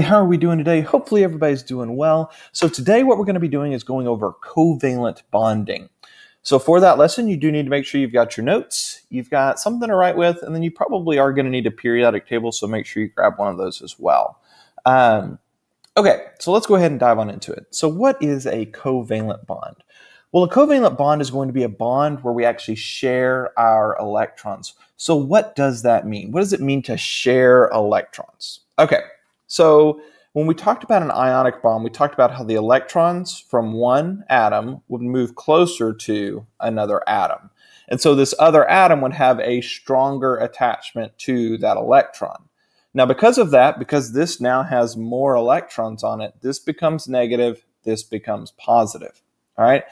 how are we doing today? Hopefully everybody's doing well. So today what we're going to be doing is going over covalent bonding. So for that lesson, you do need to make sure you've got your notes, you've got something to write with, and then you probably are going to need a periodic table, so make sure you grab one of those as well. Um, okay, so let's go ahead and dive on into it. So what is a covalent bond? Well, a covalent bond is going to be a bond where we actually share our electrons. So what does that mean? What does it mean to share electrons? Okay, so when we talked about an ionic bond, we talked about how the electrons from one atom would move closer to another atom. And so this other atom would have a stronger attachment to that electron. Now, because of that, because this now has more electrons on it, this becomes negative, this becomes positive. All right.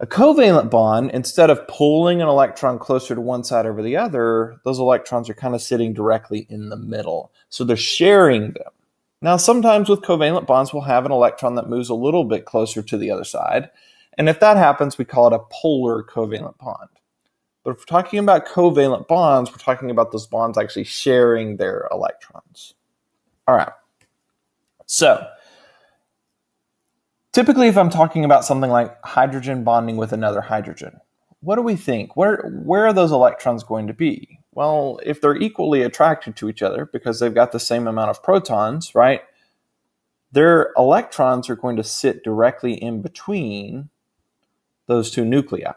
A covalent bond, instead of pulling an electron closer to one side over the other, those electrons are kind of sitting directly in the middle. So they're sharing them. Now, sometimes with covalent bonds, we'll have an electron that moves a little bit closer to the other side. And if that happens, we call it a polar covalent bond. But if we're talking about covalent bonds, we're talking about those bonds actually sharing their electrons. All right. So, Typically, if I'm talking about something like hydrogen bonding with another hydrogen, what do we think? Where, where are those electrons going to be? Well, if they're equally attracted to each other because they've got the same amount of protons, right? Their electrons are going to sit directly in between those two nuclei.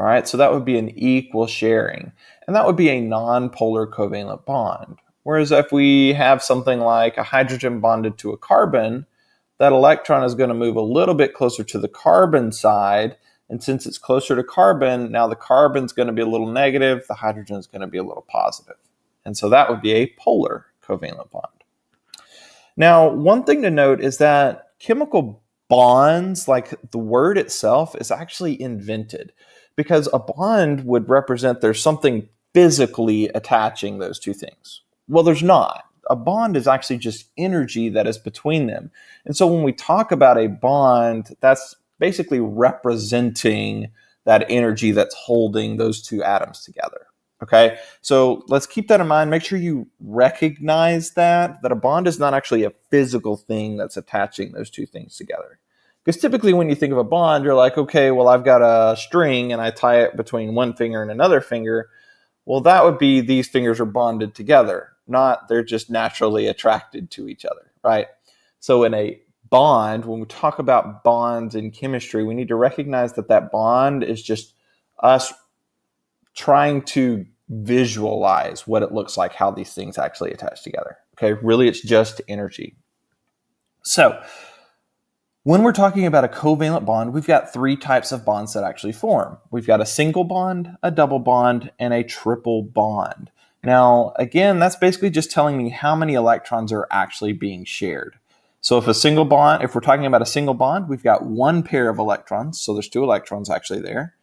All right, so that would be an equal sharing, and that would be a non-polar covalent bond. Whereas if we have something like a hydrogen bonded to a carbon, that electron is going to move a little bit closer to the carbon side. And since it's closer to carbon, now the carbon's going to be a little negative, the hydrogen is going to be a little positive. And so that would be a polar covalent bond. Now, one thing to note is that chemical bonds, like the word itself, is actually invented because a bond would represent there's something physically attaching those two things. Well, there's not a bond is actually just energy that is between them. And so when we talk about a bond, that's basically representing that energy that's holding those two atoms together. Okay, so let's keep that in mind. Make sure you recognize that that a bond is not actually a physical thing that's attaching those two things together. Because typically, when you think of a bond, you're like, okay, well, I've got a string and I tie it between one finger and another finger. Well, that would be these fingers are bonded together not they're just naturally attracted to each other, right? So in a bond, when we talk about bonds in chemistry, we need to recognize that that bond is just us trying to visualize what it looks like, how these things actually attach together. Okay, really, it's just energy. So, when we're talking about a covalent bond, we've got three types of bonds that actually form. We've got a single bond, a double bond, and a triple bond. Now, again, that's basically just telling me how many electrons are actually being shared. So if a single bond, if we're talking about a single bond, we've got one pair of electrons, so there's two electrons actually there.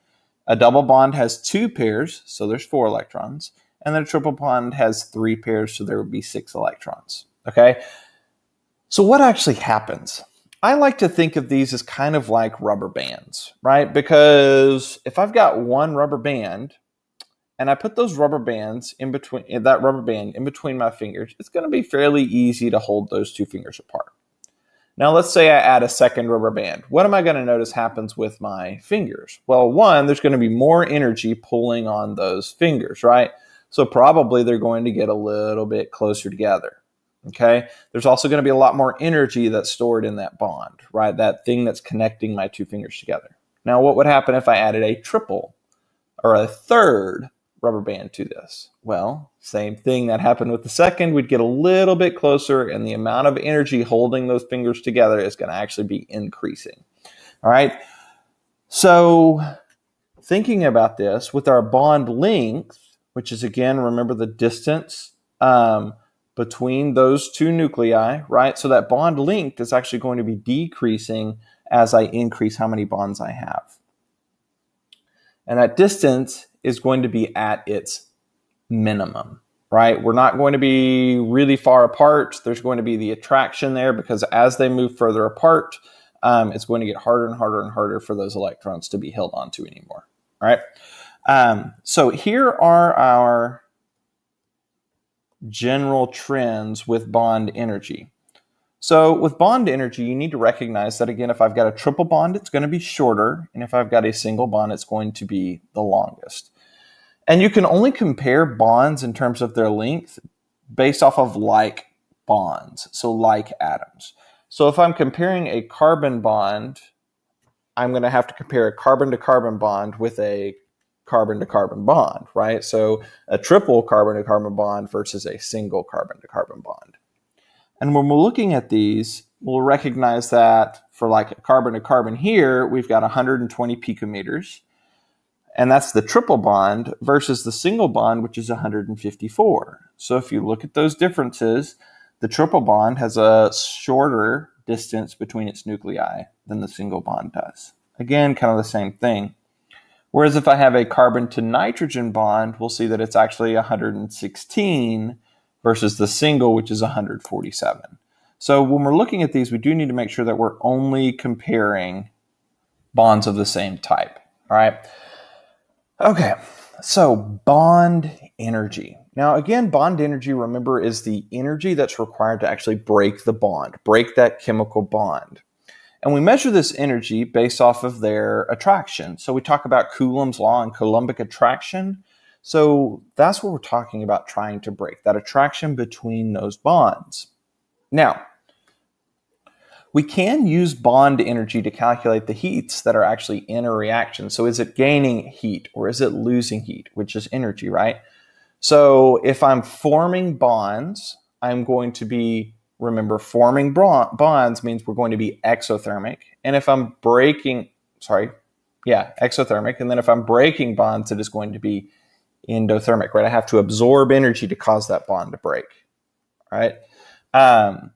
A double bond has two pairs, so there's four electrons. And then a triple bond has three pairs, so there would be six electrons. Okay? So what actually happens? I like to think of these as kind of like rubber bands, right? Because if I've got one rubber band, and I put those rubber bands in between eh, that rubber band in between my fingers, it's going to be fairly easy to hold those two fingers apart. Now, let's say I add a second rubber band. What am I going to notice happens with my fingers? Well, one, there's going to be more energy pulling on those fingers, right? So probably they're going to get a little bit closer together. Okay. There's also going to be a lot more energy that's stored in that bond, right? That thing that's connecting my two fingers together. Now, what would happen if I added a triple or a third rubber band to this? Well, same thing that happened with the second. We'd get a little bit closer, and the amount of energy holding those fingers together is going to actually be increasing. All right. So, thinking about this with our bond length, which is again, remember the distance um, between those two nuclei, right? So, that bond length is actually going to be decreasing as I increase how many bonds I have. And that distance is going to be at its minimum, right? We're not going to be really far apart. There's going to be the attraction there because as they move further apart, um, it's going to get harder and harder and harder for those electrons to be held onto anymore, right? Um, so here are our general trends with bond energy. So with bond energy, you need to recognize that again, if I've got a triple bond, it's going to be shorter. And if I've got a single bond, it's going to be the longest. And you can only compare bonds in terms of their length based off of like bonds. So like atoms. So if I'm comparing a carbon bond, I'm going to have to compare a carbon to carbon bond with a carbon to carbon bond, right? So a triple carbon to carbon bond versus a single carbon to carbon bond. And when we're looking at these, we'll recognize that for like a carbon to carbon here, we've got 120 picometers. And that's the triple bond versus the single bond, which is 154. So if you look at those differences, the triple bond has a shorter distance between its nuclei than the single bond does. Again, kind of the same thing. Whereas if I have a carbon to nitrogen bond, we'll see that it's actually 116 versus the single, which is 147. So when we're looking at these, we do need to make sure that we're only comparing bonds of the same type. All right. Okay. So bond energy. Now, again, bond energy, remember, is the energy that's required to actually break the bond, break that chemical bond. And we measure this energy based off of their attraction. So we talk about Coulomb's law and Coulombic attraction. So that's what we're talking about trying to break that attraction between those bonds. Now, we can use bond energy to calculate the heats that are actually in a reaction. So is it gaining heat or is it losing heat, which is energy, right? So if I'm forming bonds, I'm going to be, remember, forming bonds means we're going to be exothermic. And if I'm breaking, sorry, yeah, exothermic. And then if I'm breaking bonds, it is going to be endothermic, right? I have to absorb energy to cause that bond to break, right? Um,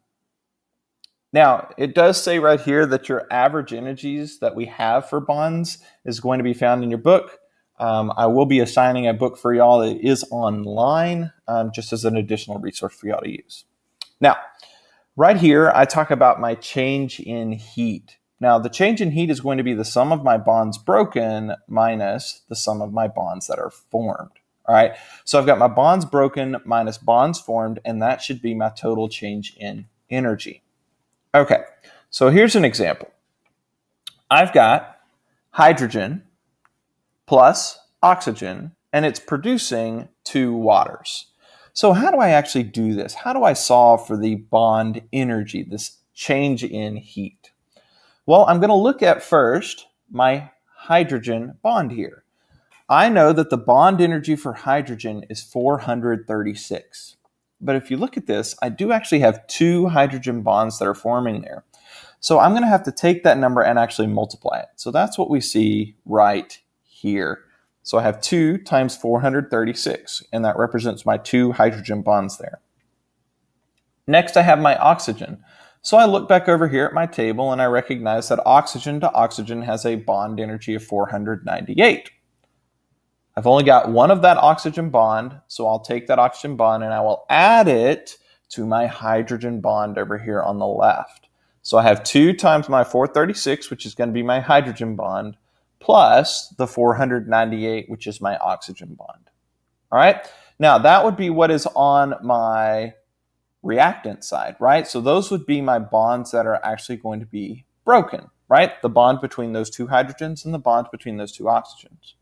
now, it does say right here that your average energies that we have for bonds is going to be found in your book. Um, I will be assigning a book for y'all that is online um, just as an additional resource for y'all to use. Now, right here, I talk about my change in heat. Now, the change in heat is going to be the sum of my bonds broken minus the sum of my bonds that are formed. All right. So I've got my bonds broken minus bonds formed, and that should be my total change in energy. Okay. So here's an example. I've got hydrogen plus oxygen, and it's producing two waters. So how do I actually do this? How do I solve for the bond energy, this change in heat? Well, I'm going to look at first my hydrogen bond here. I know that the bond energy for hydrogen is 436. But if you look at this, I do actually have two hydrogen bonds that are forming there. So I'm going to have to take that number and actually multiply it. So that's what we see right here. So I have 2 times 436, and that represents my two hydrogen bonds there. Next, I have my oxygen. So I look back over here at my table and I recognize that oxygen to oxygen has a bond energy of 498. I've only got one of that oxygen bond, so I'll take that oxygen bond and I will add it to my hydrogen bond over here on the left. So I have 2 times my 436, which is going to be my hydrogen bond, plus the 498, which is my oxygen bond. All right. Now that would be what is on my reactant side, right? So those would be my bonds that are actually going to be broken, right? The bond between those two hydrogens and the bond between those two oxygens.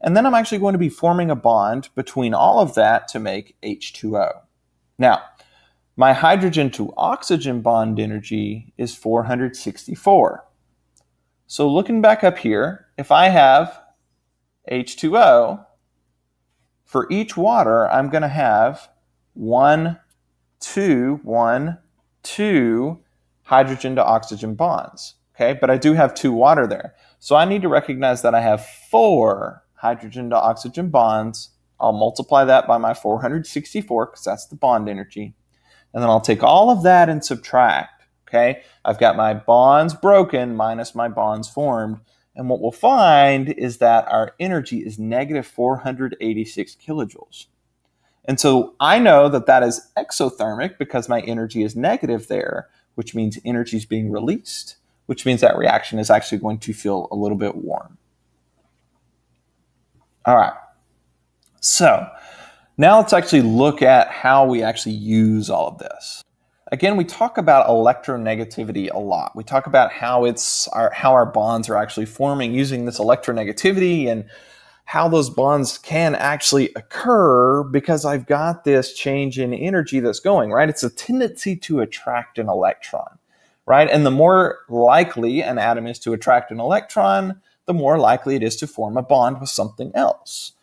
And then I'm actually going to be forming a bond between all of that to make H2O. Now, my hydrogen to oxygen bond energy is 464. So looking back up here, if I have H2O, for each water, I'm going to have one, two, one, two hydrogen to oxygen bonds. Okay, but I do have two water there. So I need to recognize that I have four hydrogen to oxygen bonds. I'll multiply that by my 464 because that's the bond energy. And then I'll take all of that and subtract. Okay, I've got my bonds broken minus my bonds formed. And what we'll find is that our energy is negative 486 kilojoules. And so I know that that is exothermic because my energy is negative there, which means energy is being released, which means that reaction is actually going to feel a little bit warm. All right. So now let's actually look at how we actually use all of this. again, we talk about electronegativity a lot. We talk about how it's our, how our bonds are actually forming using this electronegativity and how those bonds can actually occur because I've got this change in energy that's going, right? It's a tendency to attract an electron, right? And the more likely an atom is to attract an electron, the more likely it is to form a bond with something else.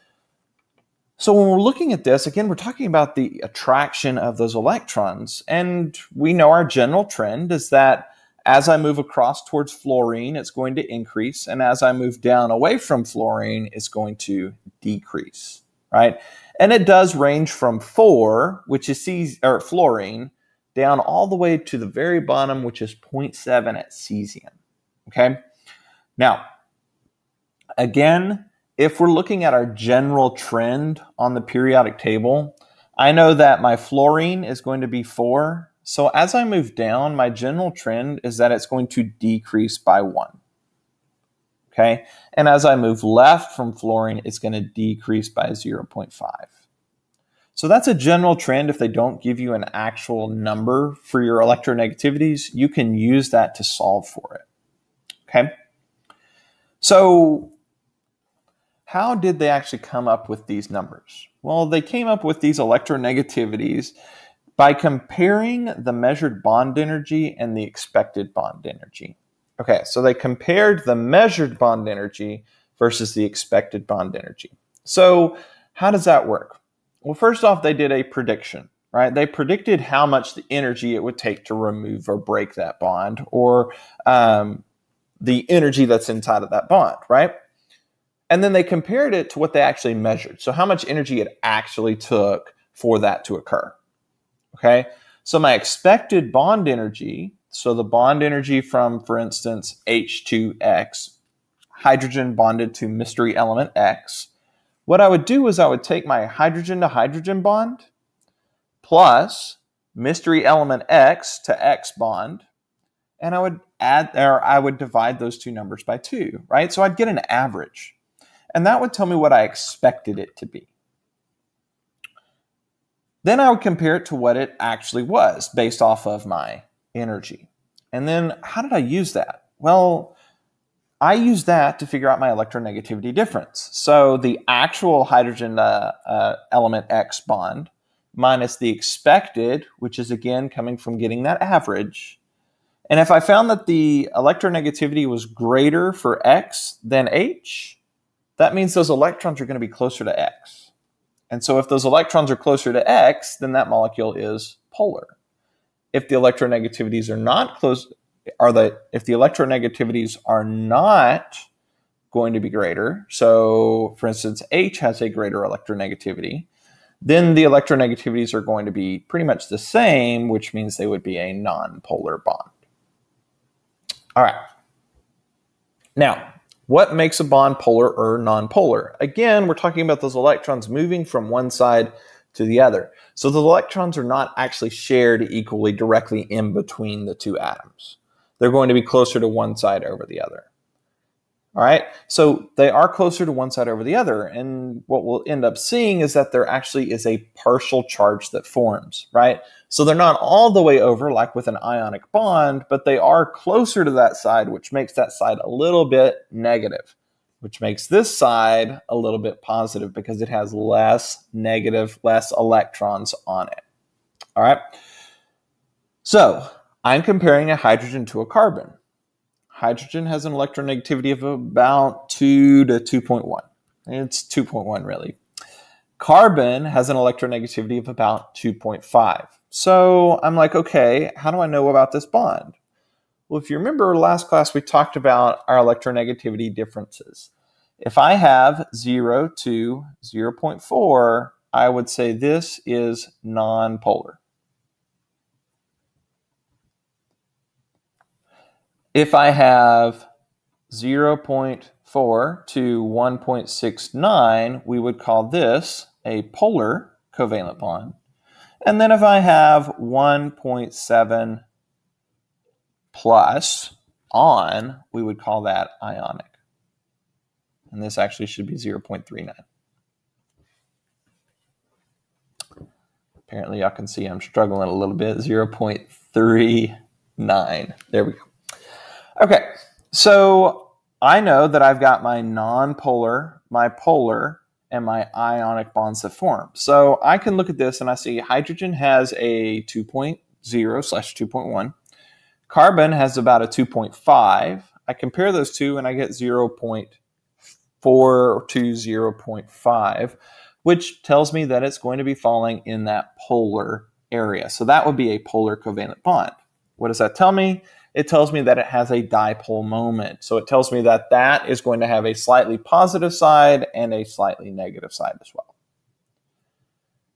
So when we're looking at this, again, we're talking about the attraction of those electrons. And we know our general trend is that as I move across towards fluorine, it's going to increase. And as I move down away from fluorine, it's going to decrease, right? And it does range from four, which is C- or fluorine, down all the way to the very bottom, which is 0.7 at cesium. Okay. Now, again, if we're looking at our general trend on the periodic table, I know that my fluorine is going to be four. So as I move down, my general trend is that it's going to decrease by one. Okay. And as I move left from fluorine, it's going to decrease by 0.5. So that's a general trend. If they don't give you an actual number for your electronegativities, you can use that to solve for it. Okay. So how did they actually come up with these numbers? Well, they came up with these electronegativities by comparing the measured bond energy and the expected bond energy. Okay, so they compared the measured bond energy versus the expected bond energy. So, how does that work? Well, first off, they did a prediction, right? They predicted how much the energy it would take to remove or break that bond, or um, the energy that's inside of that bond, right? And then they compared it to what they actually measured. So, how much energy it actually took for that to occur. Okay. So, my expected bond energy, so the bond energy from, for instance, H2X, hydrogen bonded to mystery element X, what I would do is I would take my hydrogen to hydrogen bond plus mystery element X to X bond, and I would add, or I would divide those two numbers by two, right? So I'd get an average and that would tell me what I expected it to be. Then I would compare it to what it actually was based off of my energy. And then how did I use that? Well, I use that to figure out my electronegativity difference. So the actual hydrogen uh, uh, element X bond minus the expected, which is again coming from getting that average. And if I found that the electronegativity was greater for X than H, that means those electrons are going to be closer to X. And so if those electrons are closer to X, then that molecule is polar. If the electronegativities are not close, are the if the electronegativities are not going to be greater, so for instance, H has a greater electronegativity, then the electronegativities are going to be pretty much the same, which means they would be a non-polar bond. All right. Now, what makes a bond polar or nonpolar? Again, we're talking about those electrons moving from one side to the other. So the electrons are not actually shared equally directly in between the two atoms. They're going to be closer to one side over the other. All right, so they are closer to one side over the other. And what we'll end up seeing is that there actually is a partial charge that forms, right? So they're not all the way over like with an ionic bond, but they are closer to that side, which makes that side a little bit negative, which makes this side a little bit positive because it has less negative, less electrons on it. All right, so I'm comparing a hydrogen to a carbon hydrogen has an electronegativity of about 2 to 2.1. It's 2.1 really. Carbon has an electronegativity of about 2.5. So I'm like, okay, how do I know about this bond? Well, if you remember last class, we talked about our electronegativity differences. If I have 0 to 0.4, I would say this is nonpolar. If I have 0.4 to 1.69, we would call this a polar covalent bond. And then if I have 1.7 plus on, we would call that ionic. And this actually should be 0.39. Apparently, y'all can see I'm struggling a little bit. 0.39. There we go. Okay, so I know that I've got my nonpolar, my polar, and my ionic bonds that form. So I can look at this and I see hydrogen has a 2.0 slash 2.1. Carbon has about a 2.5. I compare those two and I get 0.4 to 0.5 which tells me that it's going to be falling in that polar area. So that would be a polar covalent bond. What does that tell me? It tells me that it has a dipole moment. So it tells me that that is going to have a slightly positive side and a slightly negative side as well.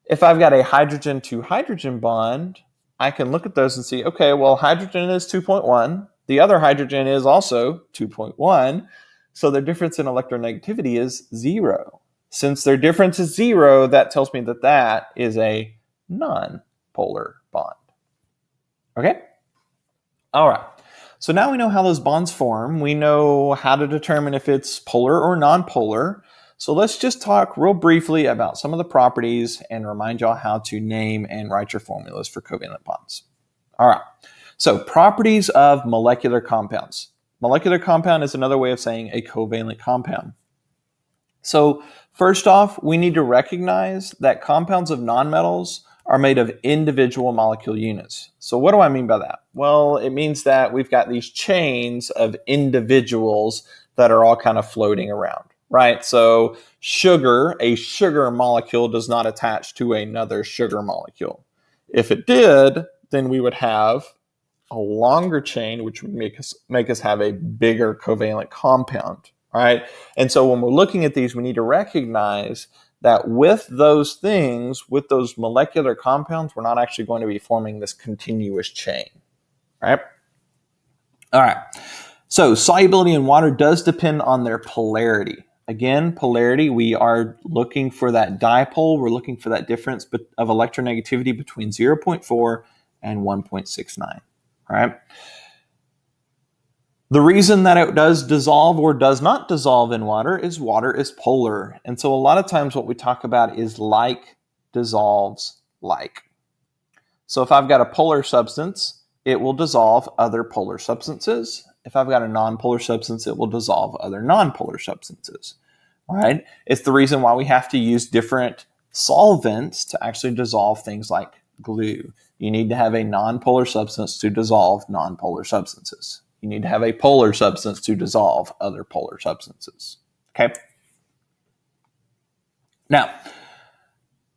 If I've got a hydrogen to hydrogen bond, I can look at those and see, okay, well, hydrogen is 2.1. The other hydrogen is also 2.1. So their difference in electronegativity is zero. Since their difference is zero, that tells me that that is a non-polar bond. Okay? All right. So now we know how those bonds form. We know how to determine if it's polar or non-polar. So let's just talk real briefly about some of the properties and remind y'all how to name and write your formulas for covalent bonds. All right. So properties of molecular compounds. Molecular compound is another way of saying a covalent compound. So First off, we need to recognize that compounds of nonmetals are made of individual molecule units. So what do I mean by that? Well, it means that we've got these chains of individuals that are all kind of floating around, right? So sugar, a sugar molecule does not attach to another sugar molecule. If it did, then we would have a longer chain, which would make us make us have a bigger covalent compound, right? And so when we're looking at these, we need to recognize that with those things, with those molecular compounds, we're not actually going to be forming this continuous chain, right? All right. So solubility in water does depend on their polarity. Again, polarity, we are looking for that dipole. We're looking for that difference of electronegativity between 0.4 and 1.69, all right? The reason that it does dissolve or does not dissolve in water is water is polar. And so a lot of times what we talk about is like dissolves like. So if I've got a polar substance, it will dissolve other polar substances. If I've got a nonpolar substance, it will dissolve other nonpolar substances. Right? It's the reason why we have to use different solvents to actually dissolve things like glue. You need to have a nonpolar substance to dissolve nonpolar substances. You need to have a polar substance to dissolve other polar substances. Okay. Now,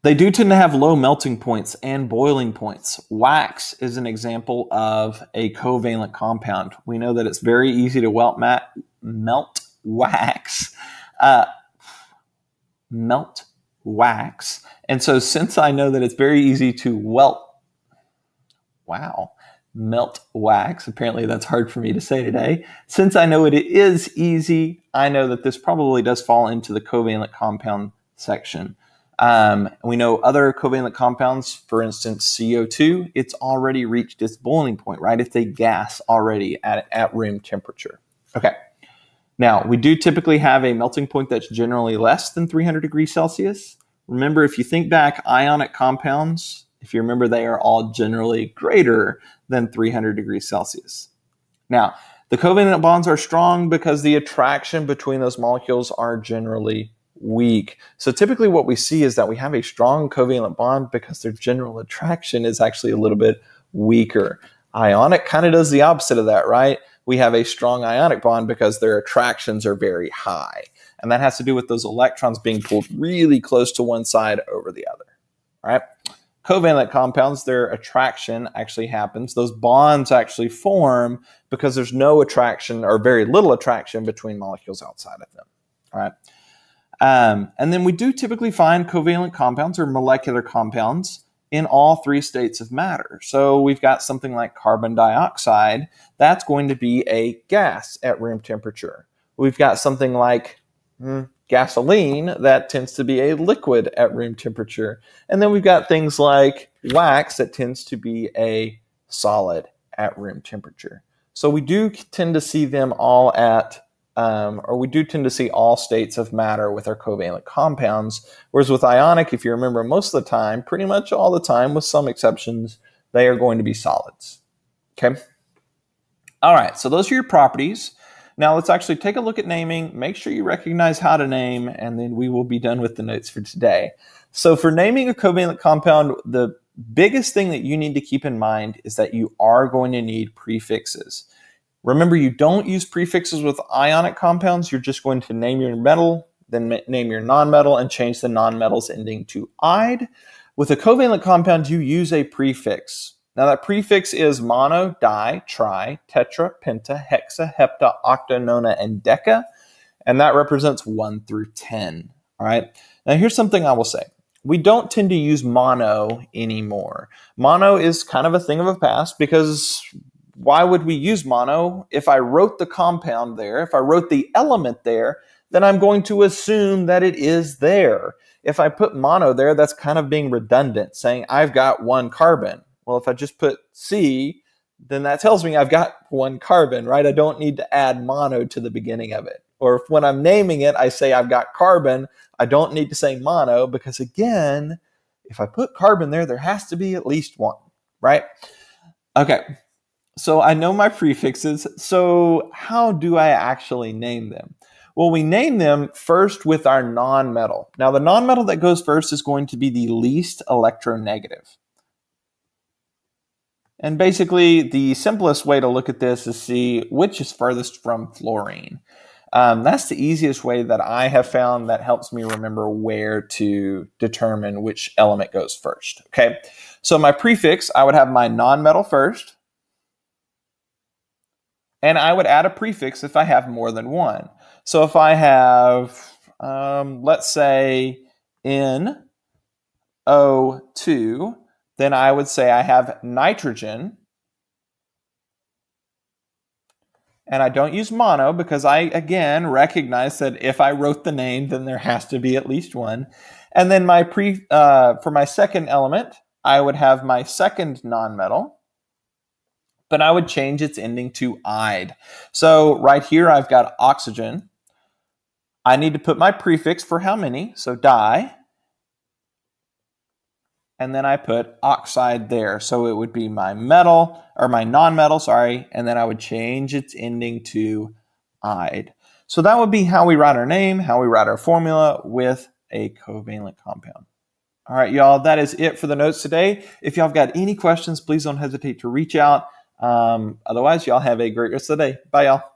they do tend to have low melting points and boiling points. Wax is an example of a covalent compound. We know that it's very easy to melt, melt wax. Uh, melt wax. And so, since I know that it's very easy to welt, wow, melt wax. Apparently, that's hard for me to say today. Since I know it is easy, I know that this probably does fall into the covalent compound section. Um, we know other covalent compounds, for instance, CO2, it's already reached its boiling point, right? It's a gas already at, at room temperature. Okay. Now, we do typically have a melting point that's generally less than 300 degrees Celsius. Remember, if you think back, ionic compounds, if you remember, they are all generally greater than 300 degrees Celsius. Now, the covalent bonds are strong because the attraction between those molecules are generally weak. So typically what we see is that we have a strong covalent bond because their general attraction is actually a little bit weaker. Ionic kind of does the opposite of that, right? We have a strong ionic bond because their attractions are very high. And that has to do with those electrons being pulled really close to one side over the other. All right covalent compounds, their attraction actually happens. Those bonds actually form because there's no attraction or very little attraction between molecules outside of them. All right. Um, and then we do typically find covalent compounds or molecular compounds in all three states of matter. So we've got something like carbon dioxide, that's going to be a gas at room temperature. We've got something like mm, gasoline, that tends to be a liquid at room temperature. And then we've got things like wax that tends to be a solid at room temperature. So we do tend to see them all at um, or we do tend to see all states of matter with our covalent compounds. Whereas with ionic, if you remember, most of the time, pretty much all the time, with some exceptions, they are going to be solids. Okay. All right. So those are your properties. Now let's actually take a look at naming. Make sure you recognize how to name, and then we will be done with the notes for today. So for naming a covalent compound, the biggest thing that you need to keep in mind is that you are going to need prefixes. Remember, you don't use prefixes with ionic compounds. You're just going to name your metal, then name your nonmetal, and change the nonmetal's ending to "ide." With a covalent compound, you use a prefix. Now, that prefix is mono, di, tri, tetra, penta, hexa, hepta, octa, nona, and deca, and that represents 1 through 10. All right. Now, here's something I will say we don't tend to use mono anymore. Mono is kind of a thing of the past because why would we use mono? If I wrote the compound there, if I wrote the element there, then I'm going to assume that it is there. If I put mono there, that's kind of being redundant, saying I've got one carbon. Well, if I just put C, then that tells me I've got one carbon, right? I don't need to add mono to the beginning of it. Or if when I'm naming it, I say I've got carbon, I don't need to say mono because again, if I put carbon there, there has to be at least one, right? Okay, so I know my prefixes. So how do I actually name them? Well, we name them first with our nonmetal. Now, the nonmetal that goes first is going to be the least electronegative. And basically, the simplest way to look at this is see which is furthest from fluorine. Um, that's the easiest way that I have found that helps me remember where to determine which element goes first. Okay, so my prefix, I would have my nonmetal first, and I would add a prefix if I have more than one. So if I have, um, let's say, NO2, then I would say I have nitrogen. And I don't use mono because I, again, recognize that if I wrote the name, then there has to be at least one. And then my pre, uh, for my second element, I would have my second nonmetal but I would change its ending to "ide." So right here, I've got oxygen. I need to put my prefix for how many, so di, and then I put oxide there. So it would be my metal, or my non-metal, sorry, and then I would change its ending to "ide." So that would be how we write our name, how we write our formula with a covalent compound. All right, y'all, that is it for the notes today. If y'all have got any questions, please don't hesitate to reach out. Um, otherwise, y'all have a great rest of the day. Bye, y'all.